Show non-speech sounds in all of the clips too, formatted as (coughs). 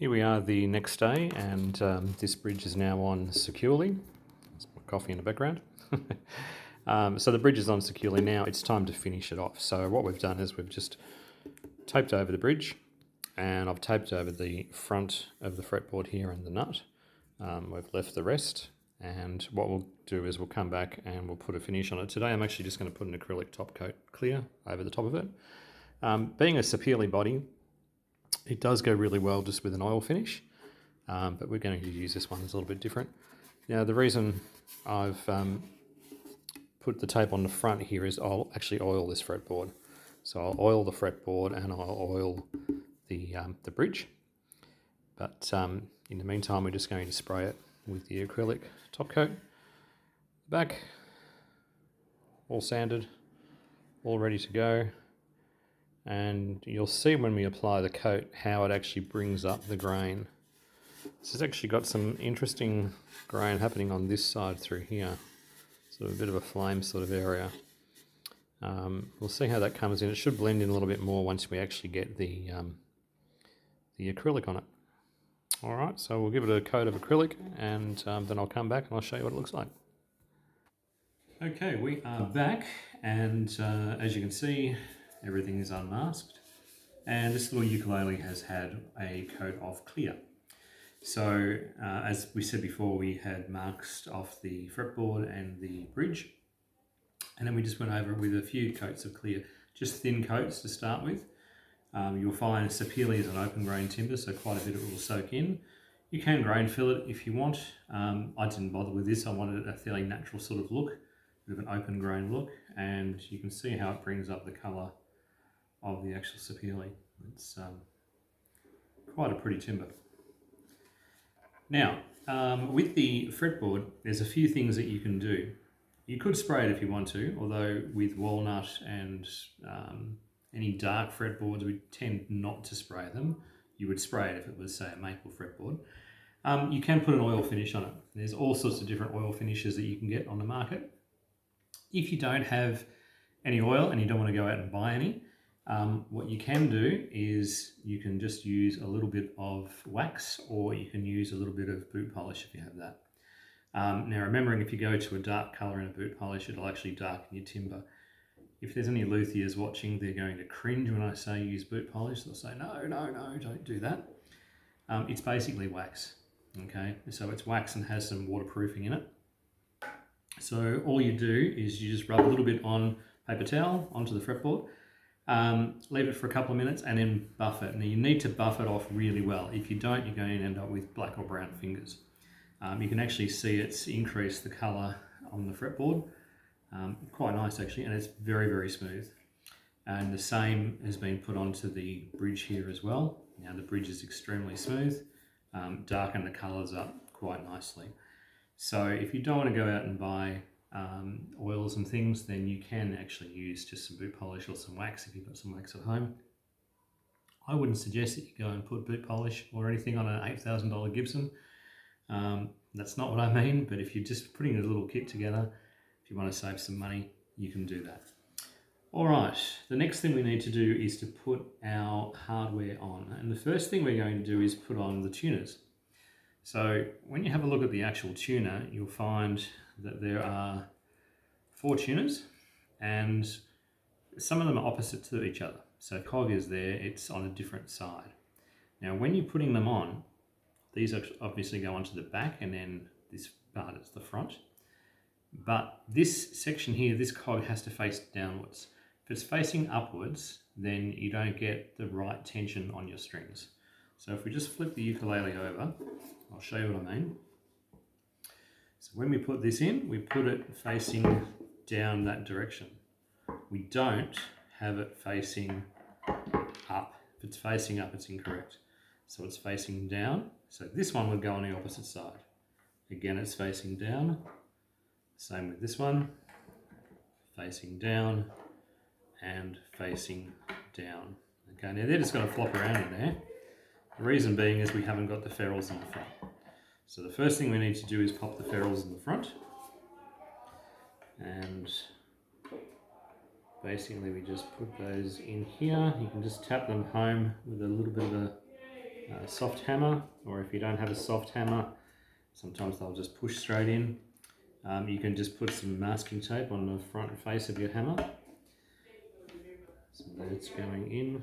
Here we are the next day and um, this bridge is now on securely. There's my coffee in the background. (laughs) um, so the bridge is on securely now. It's time to finish it off. So what we've done is we've just taped over the bridge and I've taped over the front of the fretboard here and the nut. Um, we've left the rest and what we'll do is we'll come back and we'll put a finish on it. Today I'm actually just going to put an acrylic top coat clear over the top of it. Um, being a Sapele body, it does go really well just with an oil finish, um, but we're going to use this one. It's a little bit different. Now the reason I've um, put the tape on the front here is I'll actually oil this fretboard. So I'll oil the fretboard and I'll oil the, um, the bridge. But um, in the meantime, we're just going to spray it with the acrylic top coat. Back, all sanded, all ready to go and you'll see when we apply the coat how it actually brings up the grain. This has actually got some interesting grain happening on this side through here. Sort of a bit of a flame sort of area. Um, we'll see how that comes in. It should blend in a little bit more once we actually get the, um, the acrylic on it. Alright, so we'll give it a coat of acrylic and um, then I'll come back and I'll show you what it looks like. Okay, we are back and uh, as you can see everything is unmasked. And this little ukulele has had a coat of clear. So uh, as we said before, we had marks off the fretboard and the bridge. And then we just went over it with a few coats of clear, just thin coats to start with. Um, you'll find Sapele is an open grain timber, so quite a bit of it will soak in. You can grain fill it if you want. Um, I didn't bother with this. I wanted a fairly natural sort of look, bit of an open grain look, and you can see how it brings up the colour of the actual sapele. It's um, quite a pretty timber. Now, um, with the fretboard, there's a few things that you can do. You could spray it if you want to, although with walnut and um, any dark fretboards, we tend not to spray them. You would spray it if it was, say, a maple fretboard. Um, you can put an oil finish on it. There's all sorts of different oil finishes that you can get on the market. If you don't have any oil and you don't want to go out and buy any, um, what you can do is you can just use a little bit of wax or you can use a little bit of boot polish if you have that. Um, now remembering if you go to a dark colour in a boot polish it'll actually darken your timber. If there's any luthiers watching they're going to cringe when I say use boot polish. They'll say no, no, no, don't do that. Um, it's basically wax, okay? So it's wax and has some waterproofing in it. So all you do is you just rub a little bit on paper towel onto the fretboard um, leave it for a couple of minutes and then buff it. Now you need to buff it off really well. If you don't, you're going to end up with black or brown fingers. Um, you can actually see it's increased the color on the fretboard. Um, quite nice actually, and it's very, very smooth. And the same has been put onto the bridge here as well. Now the bridge is extremely smooth, um, darken the colors up quite nicely. So if you don't want to go out and buy um, oils and things, then you can actually use just some boot polish or some wax if you've got some wax at home. I wouldn't suggest that you go and put boot polish or anything on an $8,000 Gibson. Um, that's not what I mean, but if you're just putting a little kit together, if you want to save some money, you can do that. All right, the next thing we need to do is to put our hardware on. And the first thing we're going to do is put on the tuners. So when you have a look at the actual tuner, you'll find that there are four tuners and some of them are opposite to each other. So cog is there, it's on a different side. Now when you're putting them on, these obviously go onto the back and then this part is the front. But this section here, this cog has to face downwards. If it's facing upwards, then you don't get the right tension on your strings. So if we just flip the ukulele over, I'll show you what I mean. So when we put this in, we put it facing down that direction. We don't have it facing up. If it's facing up, it's incorrect. So it's facing down. So this one would go on the opposite side. Again, it's facing down. Same with this one. Facing down and facing down. Okay, now they're just going to flop around in there. The reason being is we haven't got the ferrules in the front. So the first thing we need to do is pop the ferrules in the front. And basically we just put those in here. You can just tap them home with a little bit of a, a soft hammer, or if you don't have a soft hammer, sometimes they'll just push straight in. Um, you can just put some masking tape on the front face of your hammer. So that's going in.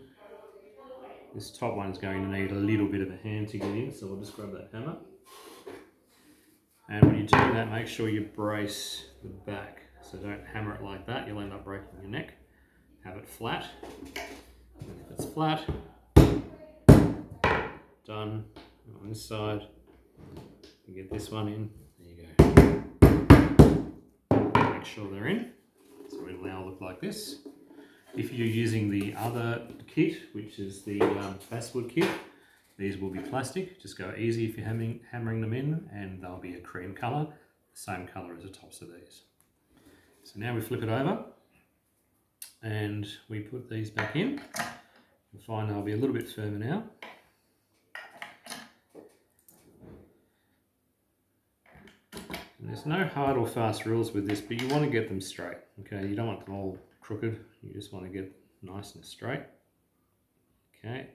This top one's going to need a little bit of a hand to get in, so we'll just grab that hammer. And when you do that, make sure you brace the back. So don't hammer it like that, you'll end up breaking your neck. Have it flat. And if it's flat, done. On this side, you get this one in, there you go. Make sure they're in. So it'll now look like this. If you're using the other kit, which is the um, basswood kit, these will be plastic. Just go easy if you're hammering, hammering them in and they'll be a cream colour, the same colour as the tops of these. So now we flip it over and we put these back in. You'll find they'll be a little bit firmer now. And there's no hard or fast rules with this, but you want to get them straight. Okay, you don't want them all crooked. You just want to get nice and straight. Okay,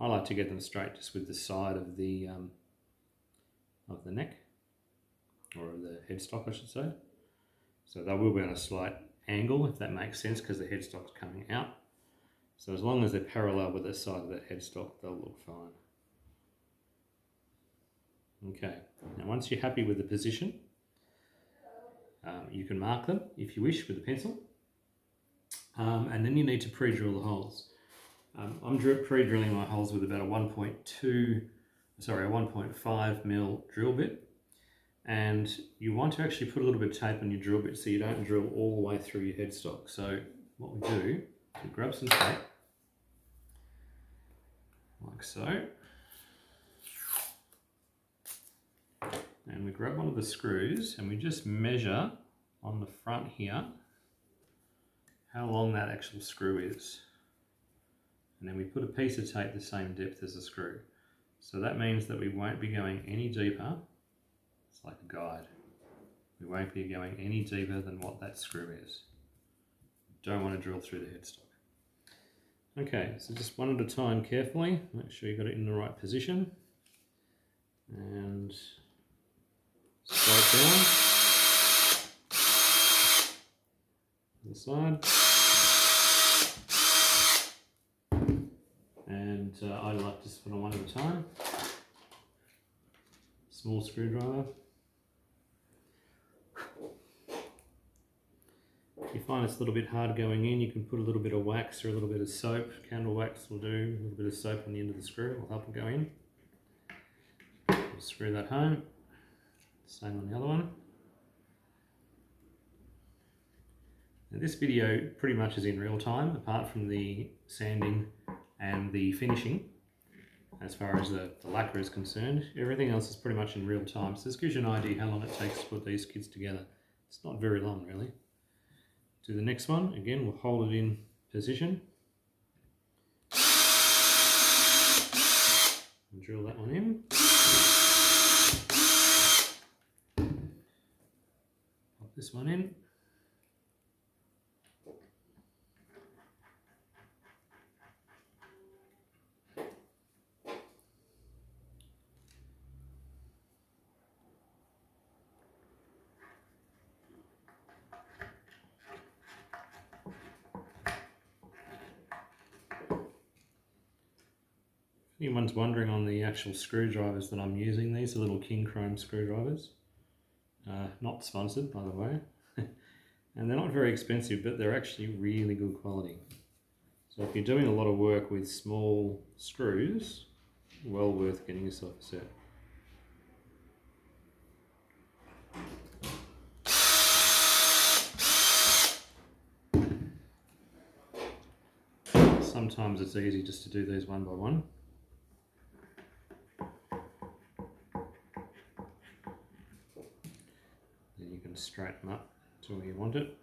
I like to get them straight just with the side of the um, of the neck or the headstock, I should say. So they will be on a slight angle, if that makes sense, because the headstock's coming out. So as long as they're parallel with the side of that headstock, they'll look fine. Okay, now once you're happy with the position, um, you can mark them if you wish with a pencil. Um, and then you need to pre-drill the holes. Um, I'm pre-drilling my holes with about a 1.2, sorry, a 1.5 mil drill bit. And you want to actually put a little bit of tape on your drill bit so you don't drill all the way through your headstock. So what we do, we grab some tape, like so. And we grab one of the screws and we just measure on the front here how long that actual screw is. And then we put a piece of tape the same depth as the screw. So that means that we won't be going any deeper. It's like a guide. We won't be going any deeper than what that screw is. Don't want to drill through the headstock. Okay, so just one at a time carefully. Make sure you got it in the right position. And slide down. The side. and uh, I like to spin on one at a time. Small screwdriver. If you find it's a little bit hard going in, you can put a little bit of wax or a little bit of soap. Candle wax will do. A little bit of soap on the end of the screw will help it go in. screw that home. Same on the other one. Now this video pretty much is in real time, apart from the sanding and the finishing as far as the, the lacquer is concerned. Everything else is pretty much in real time. So this gives you an idea how long it takes to put these kits together. It's not very long really. Do the next one. Again, we'll hold it in position. And drill that one in. Pop this one in. Anyone's wondering on the actual screwdrivers that I'm using, these are little Kincrome screwdrivers. Uh, not sponsored, by the way. (laughs) and they're not very expensive, but they're actually really good quality. So if you're doing a lot of work with small screws, well worth getting yourself a set. Sometimes it's easy just to do these one by one. Straighten up to where you want it.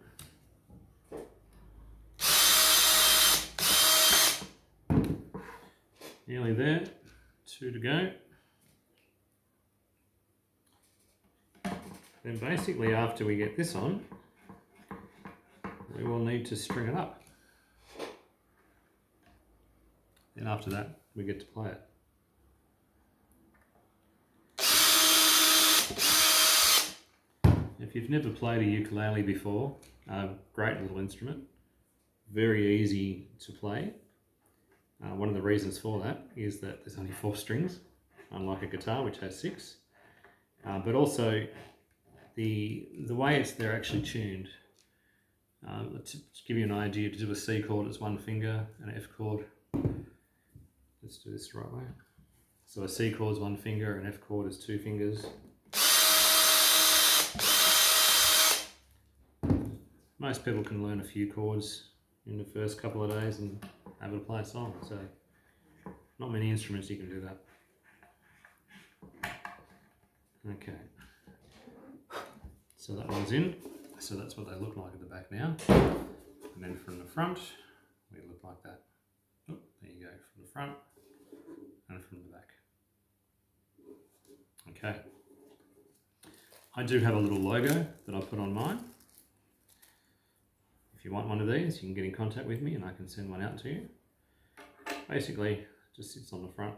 Nearly there, two to go. Then basically after we get this on, we will need to string it up. Then after that, we get to play it. If you've never played a ukulele before, a great little instrument, very easy to play. Uh, one of the reasons for that is that there's only four strings, unlike a guitar which has six. Uh, but also the the way it's they're actually tuned. Uh, to, to give you an idea, to do a C chord, it's one finger, and an F chord. Let's do this the right way. So a C chord is one finger, an F chord is two fingers. Most people can learn a few chords in the first couple of days and able to play a song. So not many instruments you can do that. Okay. So that one's in. So that's what they look like at the back now. And then from the front, we look like that. Oh, there you go, from the front and from the back. Okay. I do have a little logo that I put on mine. You want one of these, you can get in contact with me and I can send one out to you. Basically, just sits on the front,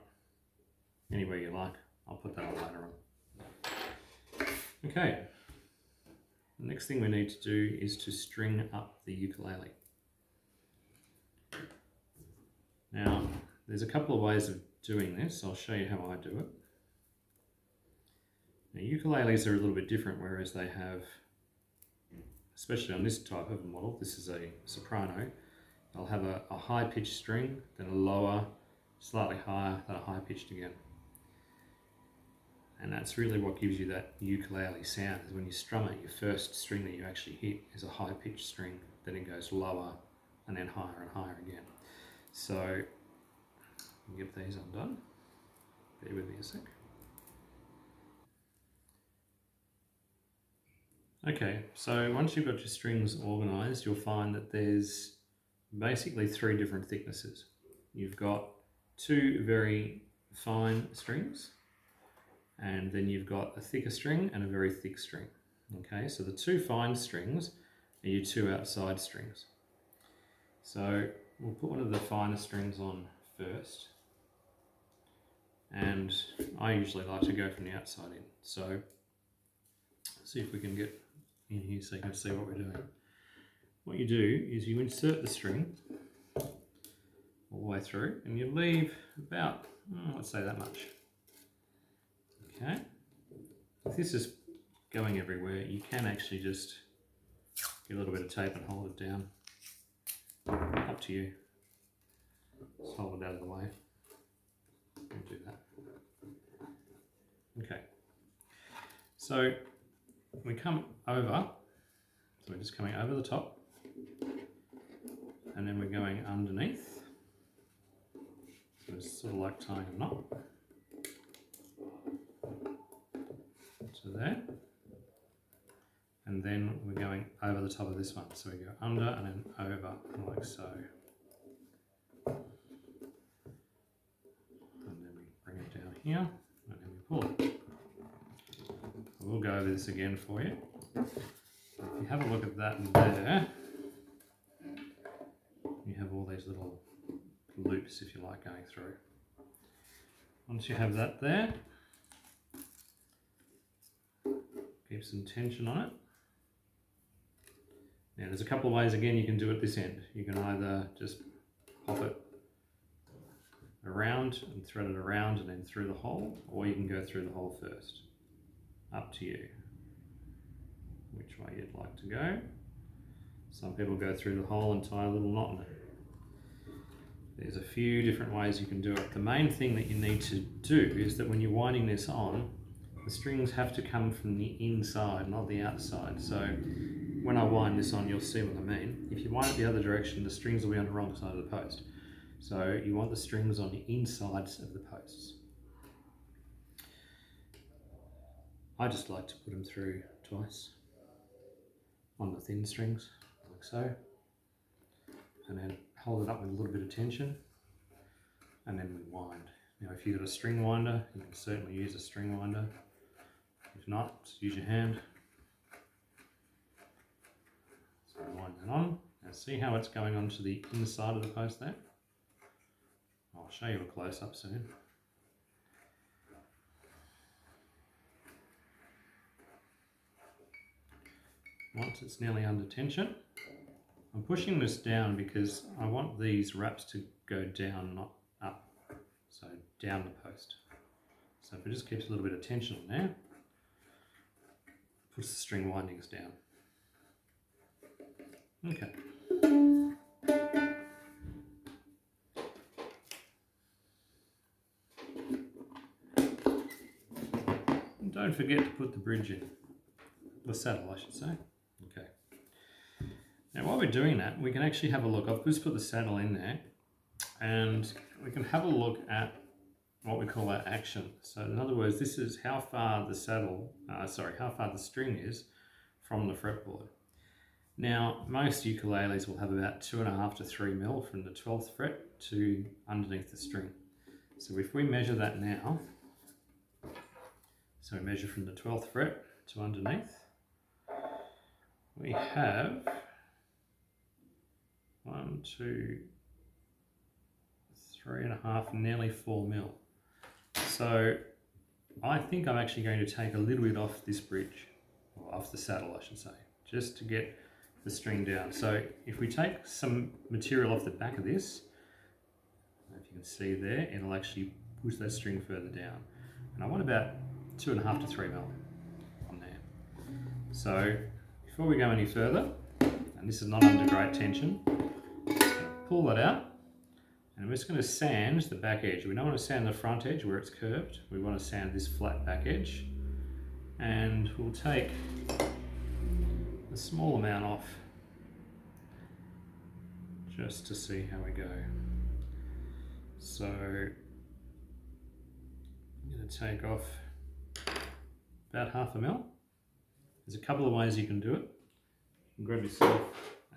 anywhere you like. I'll put that on later on. Okay, the next thing we need to do is to string up the ukulele. Now, there's a couple of ways of doing this. I'll show you how I do it. Now, ukuleles are a little bit different, whereas they have, especially on this type of model, this is a soprano, they'll have a, a high-pitched string, then a lower, slightly higher, then a high-pitched again. And that's really what gives you that ukulele sound, is when you strum it, your first string that you actually hit is a high-pitched string, then it goes lower, and then higher and higher again. So, get these undone. Bear with me a sec. Okay, so once you've got your strings organized, you'll find that there's basically three different thicknesses. You've got two very fine strings, and then you've got a thicker string and a very thick string. Okay, so the two fine strings are your two outside strings. So we'll put one of the finer strings on first, and I usually like to go from the outside in. So see if we can get in here so you can see what we're doing. What you do is you insert the string all the way through and you leave about, oh, let's say that much. Okay. If this is going everywhere, you can actually just get a little bit of tape and hold it down. Up to you. Just hold it out of the way. Do that. Okay. So we come over, so we're just coming over the top, and then we're going underneath. So it's sort of like tying a knot. To there. And then we're going over the top of this one. So we go under and then over like so. And then we bring it down here and then we pull it. We'll go over this again for you. If you have a look at that there, you have all these little loops, if you like, going through. Once you have that there, keep some tension on it. Now there's a couple of ways again you can do it this end. You can either just pop it around and thread it around and then through the hole, or you can go through the hole first up to you which way you'd like to go. Some people go through the hole and tie a little knot. There's a few different ways you can do it. The main thing that you need to do is that when you're winding this on, the strings have to come from the inside, not the outside. So when I wind this on, you'll see what I mean. If you wind it the other direction, the strings will be on the wrong side of the post. So you want the strings on the insides of the posts. I just like to put them through twice on the thin strings, like so, and then hold it up with a little bit of tension, and then we wind. Now if you've got a string winder, you can certainly use a string winder. If not, just use your hand. So wind that on, and see how it's going onto the inside of the post there? I'll show you a close-up soon. Once it's nearly under tension. I'm pushing this down because I want these wraps to go down, not up. So down the post. So if it just keeps a little bit of tension on there, push the string windings down. Okay. Don't forget to put the bridge in. The saddle, I should say. Now while we're doing that, we can actually have a look. I've just put the saddle in there and we can have a look at what we call our action. So in other words, this is how far the saddle, uh, sorry, how far the string is from the fretboard. Now, most ukuleles will have about two and a half to three mil from the 12th fret to underneath the string. So if we measure that now, so we measure from the 12th fret to underneath, we have one, two, three and a half, nearly four mil. So I think I'm actually going to take a little bit off this bridge, or off the saddle I should say, just to get the string down. So if we take some material off the back of this, if you can see there, it'll actually push that string further down. And I want about two and a half to three mil on there. So before we go any further, and this is not under great tension, pull that out and I'm just going to sand the back edge. We don't want to sand the front edge where it's curved. We want to sand this flat back edge. And we'll take a small amount off just to see how we go. So I'm going to take off about half a mil. There's a couple of ways you can do it. You can grab yourself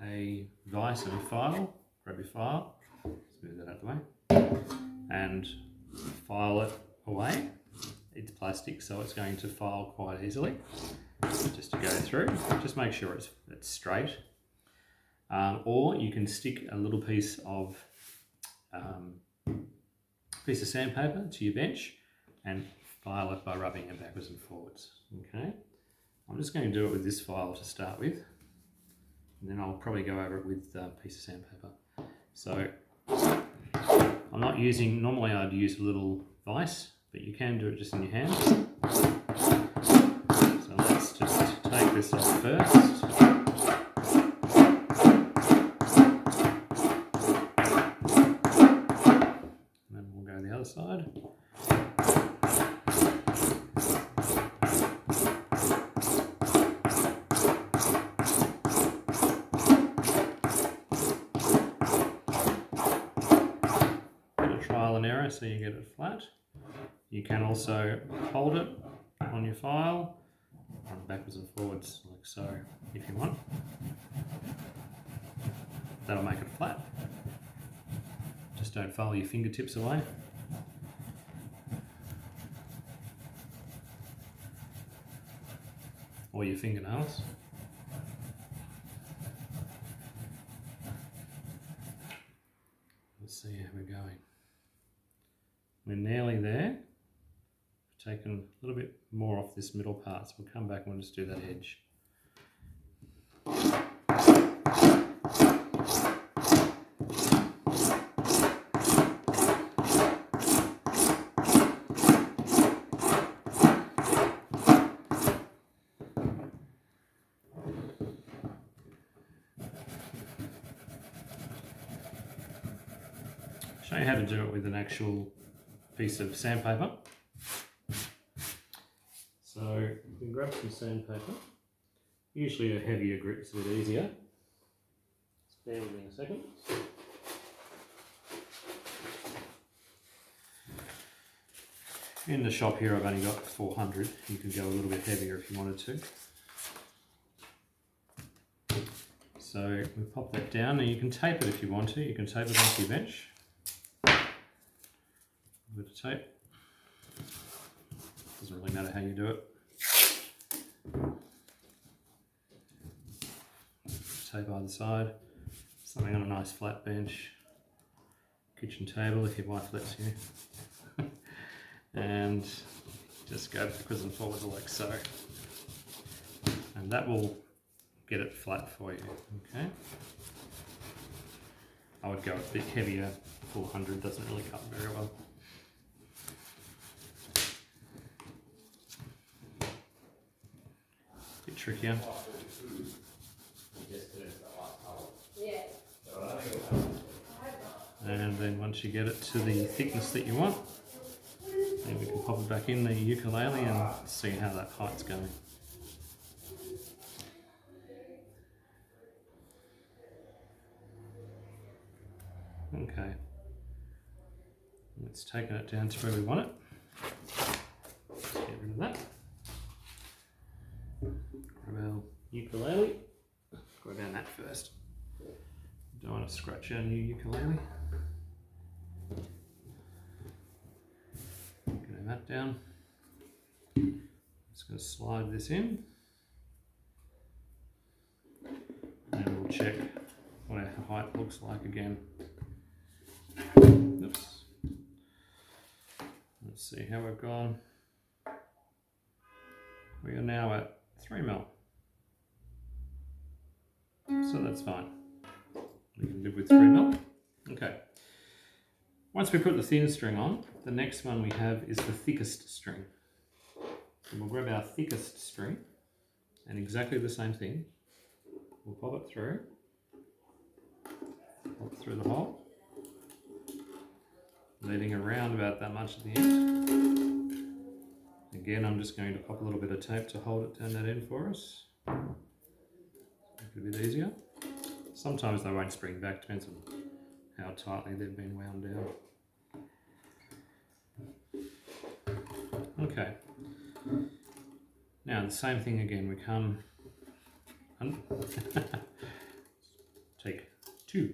a vise and a file, grab your file, move that out of the way, and file it away. It's plastic, so it's going to file quite easily. Just to go through, just make sure it's, it's straight. Um, or you can stick a little piece of um, piece of sandpaper to your bench and file it by rubbing it backwards and forwards. Okay, I'm just going to do it with this file to start with, and then I'll probably go over it with a piece of sandpaper. So I'm not using, normally I'd use a little vise, but you can do it just in your hand. So let's just take this off first. And then we'll go the other side. So you get it flat. You can also hold it on your file, backwards and forwards like so if you want. That'll make it flat. Just don't file your fingertips away. Or your fingernails. Let's see how we're going. We're nearly there. We've taken a little bit more off this middle part, so we'll come back and we'll just do that edge. show you how to do it with an actual piece of sandpaper. So you can grab some sandpaper. Usually a heavier grit's a bit easier. Bear with me a second. In the shop here I've only got 400. You can go a little bit heavier if you wanted to. So we pop that down. and you can tape it if you want to. You can tape it onto your bench bit of tape. Doesn't really matter how you do it. Tape either side. Something on a nice flat bench. Kitchen table if your wife lets you. (laughs) and just go backwards and forwards like so. And that will get it flat for you. Okay. I would go a bit heavier. 400 doesn't really cut very well. Bit trickier. And then once you get it to the thickness that you want, then we can pop it back in the ukulele and see how that height's going. Okay. It's taken it down to where we want it. Let's get rid of that. Grab our ukulele. Go down that first. Don't want to scratch our new ukulele. Getting that down. Just going to slide this in. And we'll check what our height looks like again. Oops. Let's see how we've gone. We are now at 3 mil. So that's fine. We can live with 3 mil. Okay. Once we put the thin string on, the next one we have is the thickest string. And we'll grab our thickest string and exactly the same thing. We'll pop it through, pop through the hole, leaving around about that much at the end. Again, I'm just going to pop a little bit of tape to hold it down that end for us. A bit easier. Sometimes they won't spring back, depends on how tightly they've been wound down. Okay. Now the same thing again, we come (laughs) take two.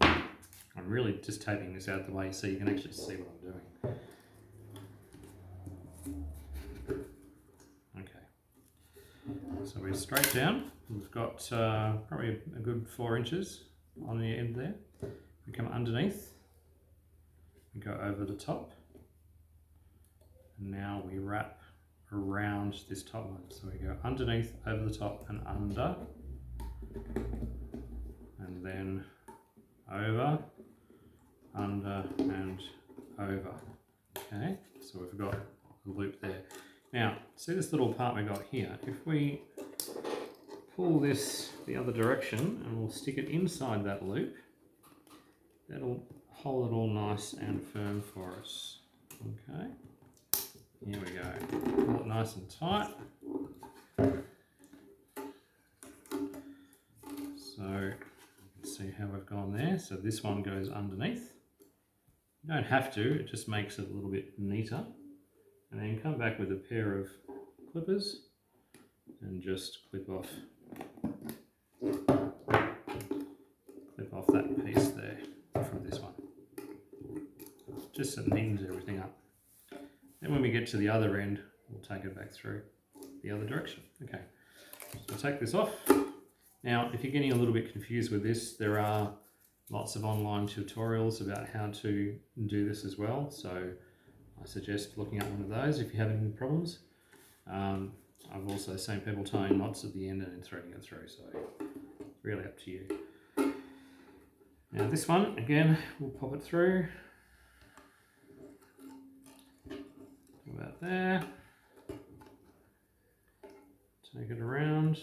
I'm really just taping this out the way so you can actually see what I'm doing. So we're straight down. We've got uh, probably a good four inches on the end there. We come underneath, we go over the top, and now we wrap around this top one. So we go underneath, over the top, and under, and then over, under, and over. Okay, so we've got a loop there. Now, see this little part we got here? If we pull this the other direction and we'll stick it inside that loop, that'll hold it all nice and firm for us. Okay, here we go. Pull it nice and tight. So see how we've gone there. So this one goes underneath. You don't have to, it just makes it a little bit neater and then come back with a pair of clippers and just clip off clip off that piece there from this one. Just so it neatens everything up. Then when we get to the other end we'll take it back through the other direction. Okay so take this off. Now if you're getting a little bit confused with this there are lots of online tutorials about how to do this as well. So I suggest looking at one of those if you have any problems. Um, I've also seen people tying knots at the end and then threading it through, so it's really up to you. Now this one, again, we'll pop it through. About there. Take it around.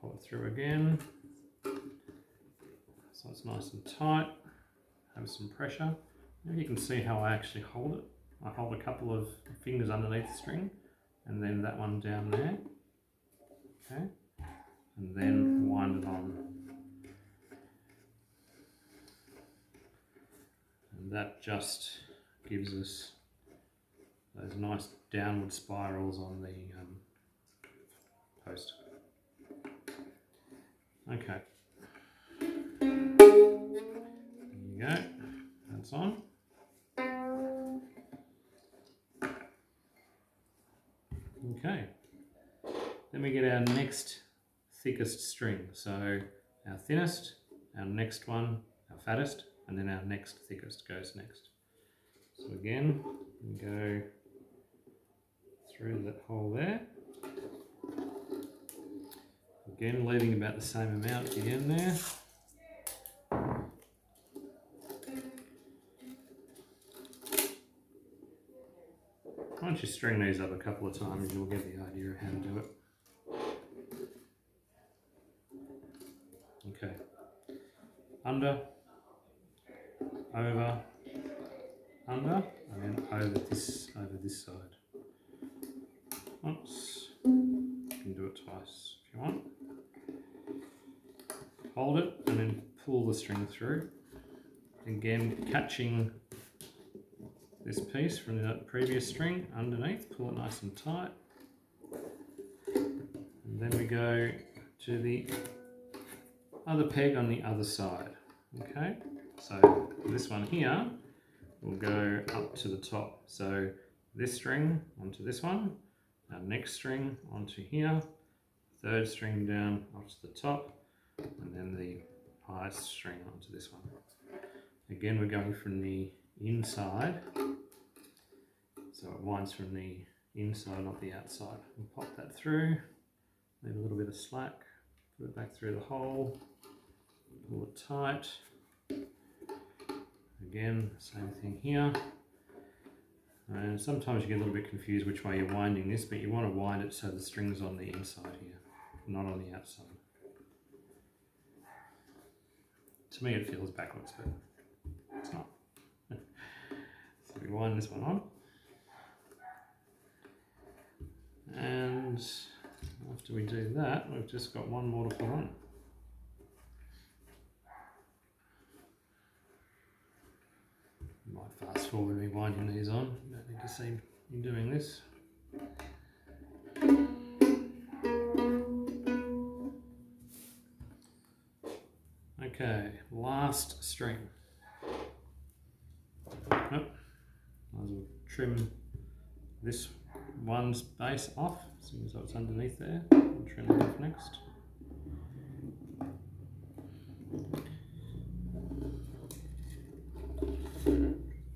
Pop it through again. So it's nice and tight. Have some pressure. Now you can see how I actually hold it. I hold a couple of fingers underneath the string and then that one down there. Okay. And then wind it on. And that just gives us those nice downward spirals on the um, post. Okay. There you go. That's on. Okay. Then we get our next thickest string. So our thinnest, our next one, our fattest, and then our next thickest goes next. So again, go through that hole there. Again, leaving about the same amount at the end there. Once you string these up a couple of times, you'll get the idea of how to do it. Okay. Under, over, under, and then over this over this side. Once. You can do it twice if you want. Hold it and then pull the string through. Again, catching this piece from the previous string underneath, pull it nice and tight. And then we go to the other peg on the other side. Okay, so this one here will go up to the top. So this string onto this one, our next string onto here, third string down up to the top, and then the highest string onto this one. Again, we're going from the inside, so it winds from the inside, not the outside. We'll pop that through, leave a little bit of slack, put it back through the hole, pull it tight. Again, same thing here. And sometimes you get a little bit confused which way you're winding this, but you want to wind it so the string's on the inside here, not on the outside. To me it feels backwards, but it's not. (laughs) so we wind this one on. And after we do that, we've just got one more to put on. Might fast forward me winding these on. Don't need to see me doing this. Okay, last string. Yep. Might as well trim this one's base off, seeing as it's underneath there. Trim it off next.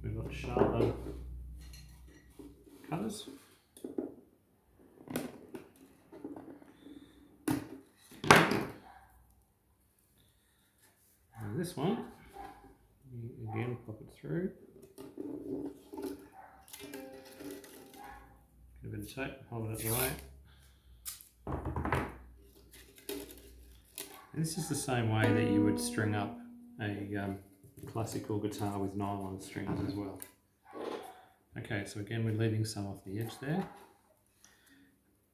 We've got sharper cutters. And this one, again pop it through. Tape, hold it out the. And this is the same way that you would string up a um, classical guitar with nylon strings as well. Okay, so again we're leaving some off the edge there.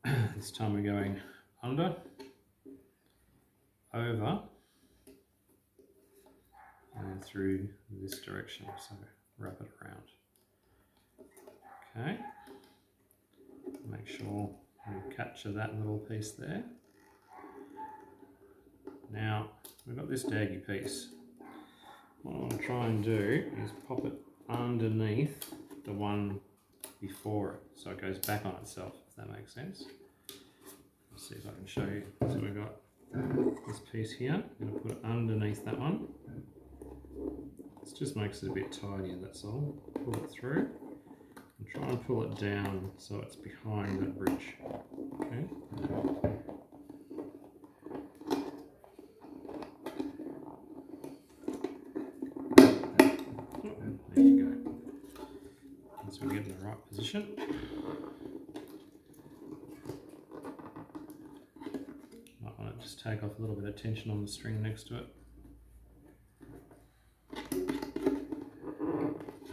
(coughs) this time we're going under, over, and through this direction, so wrap it around. Okay, make sure we capture that little piece there. Now, we've got this daggy piece. What I want to try and do is pop it underneath the one before it, so it goes back on itself, if that makes sense. Let's see if I can show you. So we've got this piece here, I'm going to put it underneath that one. This just makes it a bit tidier, that's all. Pull it through and try and pull it down so it's behind that bridge. Okay. There you go. Once we get in the right position. Might want to just take off a little bit of tension on the string next to it.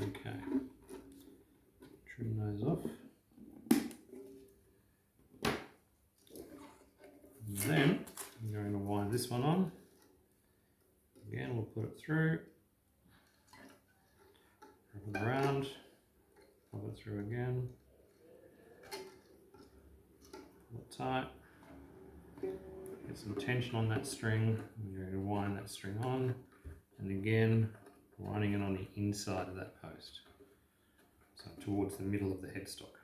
Okay. Trim those off. And then I'm going to wind this one on. Again, we'll put it through. Wrap it around. Pop it through again. Pull it tight. Get some tension on that string. You're going to wind that string on. And again, winding it on the inside of that post. So towards the middle of the headstock.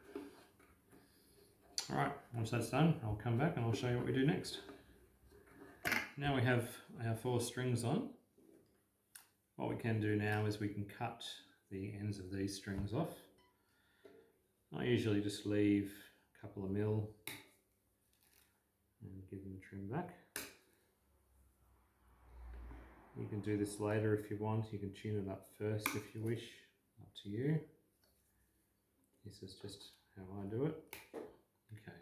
Alright, once that's done, I'll come back and I'll show you what we do next. Now we have our four strings on. What we can do now is we can cut the ends of these strings off I usually just leave a couple of mil and give them a trim back. You can do this later if you want. You can tune it up first if you wish. Up to you. This is just how I do it. Okay.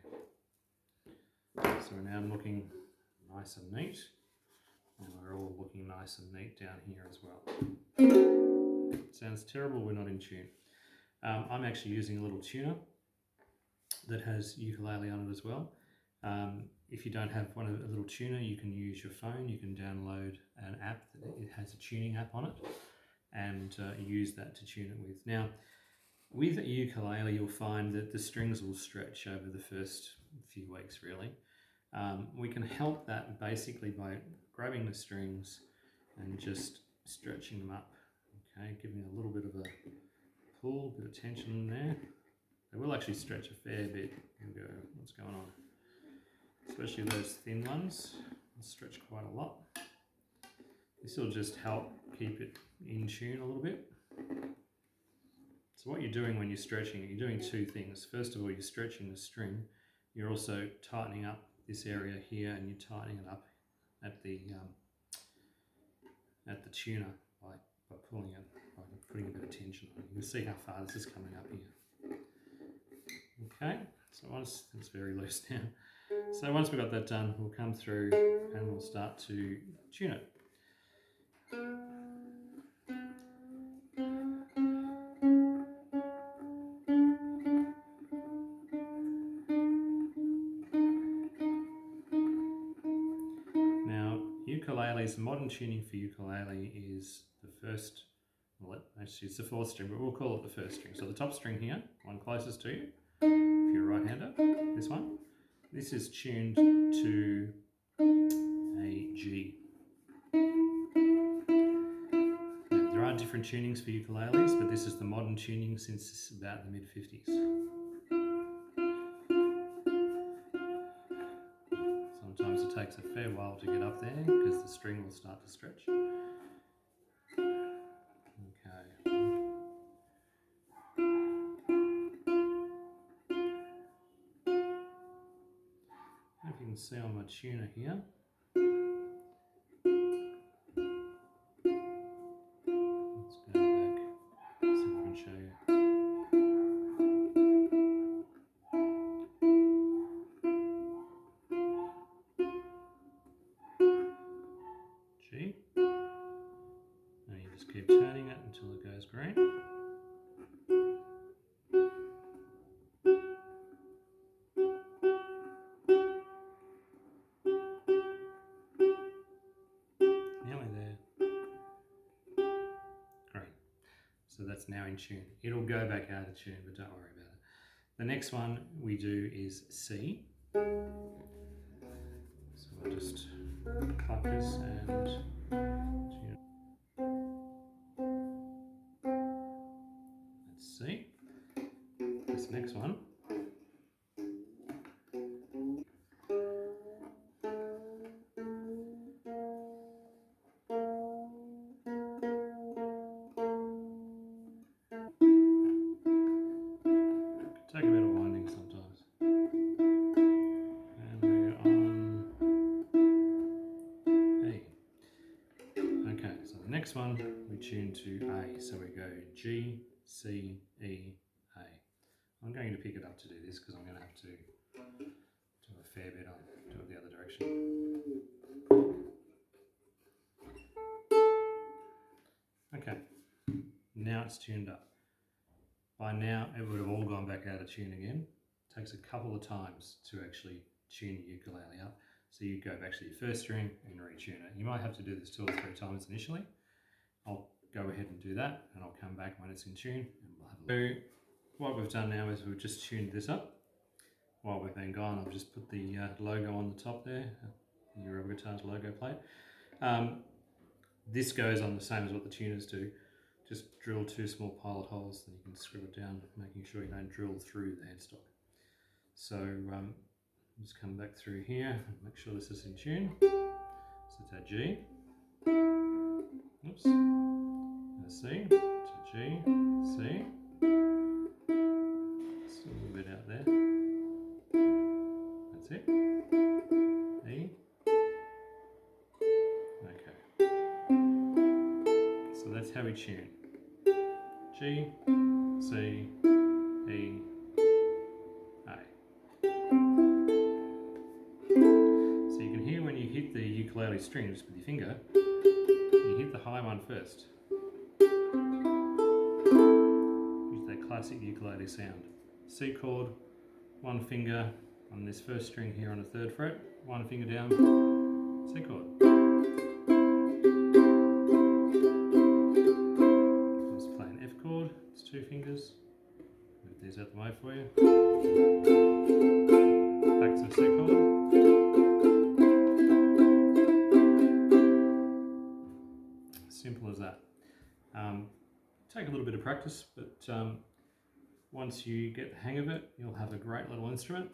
So now I'm looking nice and neat. And we're all looking nice and neat down here as well. Sounds terrible, we're not in tune. Um, I'm actually using a little tuner that has ukulele on it as well. Um, if you don't have one of a little tuner, you can use your phone. You can download an app that it has a tuning app on it, and uh, use that to tune it with. Now, with a ukulele, you'll find that the strings will stretch over the first few weeks. Really, um, we can help that basically by grabbing the strings and just stretching them up. Okay, giving a little bit of a pull, a bit of tension in there. They will actually stretch a fair bit. And go, what's going on? Especially those thin ones, stretch quite a lot. This will just help keep it in tune a little bit. So what you're doing when you're stretching, you're doing two things. First of all, you're stretching the string. You're also tightening up this area here and you're tightening it up at the um, at the tuner by, by pulling it, by putting a bit of tension on it. You can see how far this is coming up here. Okay, so once it's very loose (laughs) now. So once we've got that done, we'll come through and we'll start to tune it. Now, ukuleles, modern tuning for ukulele is the first, well, actually it's the fourth string, but we'll call it the first string. So the top string here, one closest to you, if you're a right-hander, this one. This is tuned to a G. There are different tunings for ukuleles, but this is the modern tuning since about the mid 50s. Sometimes it takes a fair while to get up there because the string will start to stretch. In tune. It'll go back out of tune, but don't worry about it. The next one we do is C. next one we tune to A. So we go G, C, E, A. I'm going to pick it up to do this because I'm going to have to do a fair bit on do it the other direction. Okay, now it's tuned up. By now, it would have all gone back out of tune again. It takes a couple of times to actually tune your ukulele up. So you go back to your first string and retune it. You might have to do this two or three times initially. I'll go ahead and do that and I'll come back when it's in tune and we'll have a look. So what we've done now is we've just tuned this up. While we've been gone, I've just put the uh, logo on the top there, Euroa Guitars logo plate. Um, this goes on the same as what the tuners do just drill two small pilot holes, then you can screw it down, making sure you don't drill through the headstock. So um, just come back through here and make sure this is in tune. So it's our G oops, mm. a C to G, C, just a little bit out there, that's it, E, okay, so that's how we tune, G, C, E, A. So you can hear when you hit the ukulele strings with your finger the high one first. Use that classic ukulele sound. C chord, one finger on this first string here on the third fret, one finger down, C chord. Let's play an F chord, it's two fingers. Move these out the way for you. Back to the C chord. Practice, but um, once you get the hang of it, you'll have a great little instrument.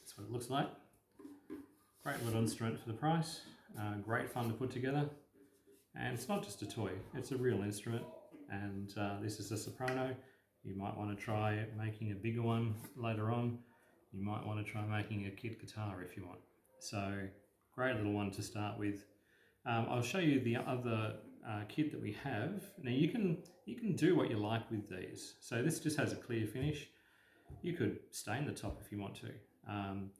That's what it looks like. Great little instrument for the price. Uh, great fun to put together. And it's not just a toy, it's a real instrument. And uh, this is a soprano. You might want to try making a bigger one later on. You might want to try making a kid guitar if you want. So, great little one to start with. Um, I'll show you the other uh, kit that we have. Now you can you can do what you like with these. So this just has a clear finish. You could stain the top if you want to. Um,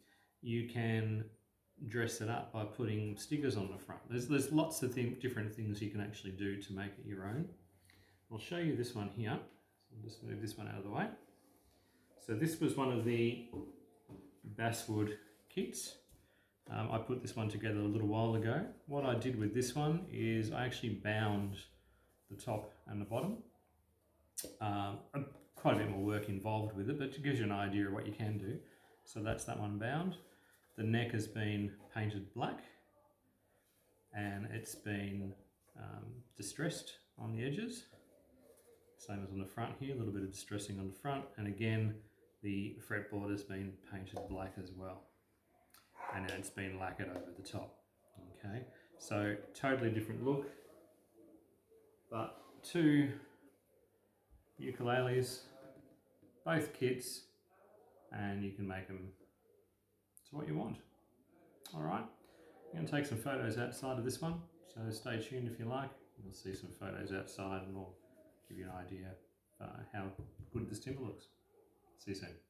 you can dress it up by putting stickers on the front. There's there's lots of th different things you can actually do to make it your own. I'll show you this one here. So I'll just move this one out of the way. So this was one of the basswood kits. Um, I put this one together a little while ago. What I did with this one is I actually bound the top and the bottom. Um, quite a bit more work involved with it, but it gives you an idea of what you can do. So that's that one bound. The neck has been painted black and it's been um, distressed on the edges. Same as on the front here, a little bit of distressing on the front. And again, the fretboard has been painted black as well and it's been lacquered over the top. Okay, so totally different look, but two ukuleles, both kits, and you can make them to what you want. All right, I'm going to take some photos outside of this one, so stay tuned if you like. You'll see some photos outside and we'll give you an idea uh, how good this timber looks. See you soon.